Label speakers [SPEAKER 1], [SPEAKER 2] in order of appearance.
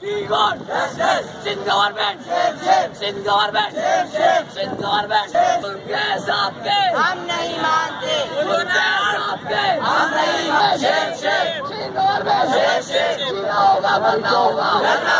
[SPEAKER 1] Sindh government, Sindh government, Sindh government, मुल्क साहब के हम नहीं मानते मुल्क साहब के हम नहीं मानते सिंध गवर्नमेंट होगा बनना होगा